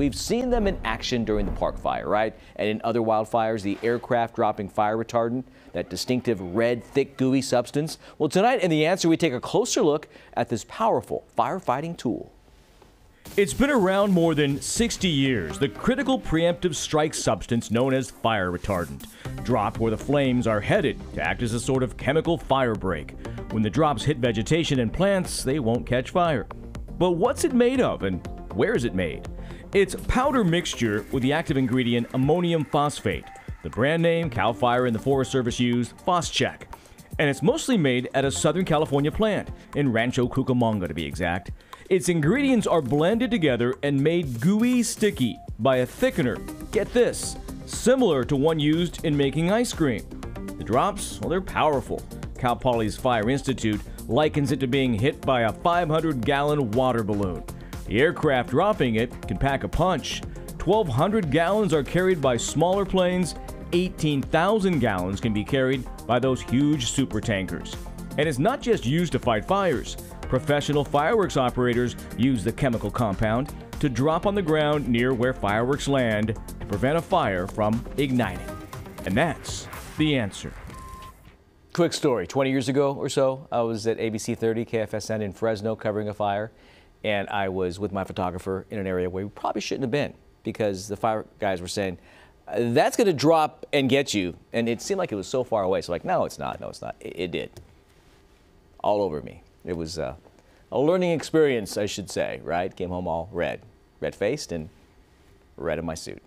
We've seen them in action during the park fire, right? And in other wildfires, the aircraft dropping fire retardant, that distinctive red, thick, gooey substance. Well, tonight in The Answer, we take a closer look at this powerful firefighting tool. It's been around more than 60 years, the critical preemptive strike substance known as fire retardant. Dropped where the flames are headed to act as a sort of chemical fire break. When the drops hit vegetation and plants, they won't catch fire. But what's it made of and where is it made? It's powder mixture with the active ingredient ammonium phosphate. The brand name Cal Fire and the Forest Service use, Phos-Chek. And it's mostly made at a Southern California plant, in Rancho Cucamonga to be exact. Its ingredients are blended together and made gooey sticky by a thickener. Get this, similar to one used in making ice cream. The drops, well, they're powerful. Cal Poly's Fire Institute likens it to being hit by a 500 gallon water balloon. The aircraft dropping it can pack a punch. 1,200 gallons are carried by smaller planes, 18,000 gallons can be carried by those huge super tankers. And it's not just used to fight fires. Professional fireworks operators use the chemical compound to drop on the ground near where fireworks land to prevent a fire from igniting. And that's the answer. Quick story 20 years ago or so, I was at ABC 30 KFSN in Fresno covering a fire, and I was with my photographer in an area where we probably shouldn't have been because the fire guys were saying, that's going to drop and get you. And it seemed like it was so far away. So, like, no, it's not. No, it's not. It, it did. All over me. It was uh, a learning experience, I should say, right? Came home all red, red faced, and red in my suit.